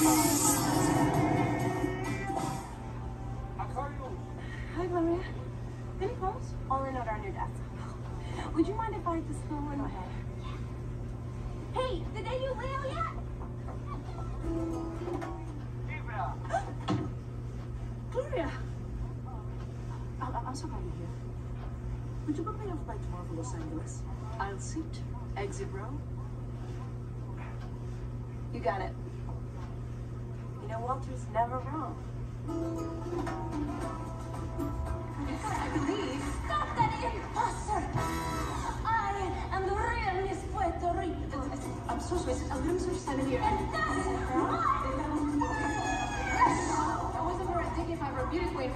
Hi, Gloria. Any calls? Only note on your desk. Would you mind if I just go in? my ahead. Yeah. Hey, did they you Leo yet? Gloria. I'll I'm so glad you're here. Would you put me a flight tomorrow for Los Angeles? I'll seat, exit row. You got it. Know, Walter's never wrong. I believe. Stop that imposter! Oh, I am the real Miss Puerto Rico. Oh, I'm so sorry. I'm gonna search seven here. And that's! I wasn't for a dignified for a beauty queen.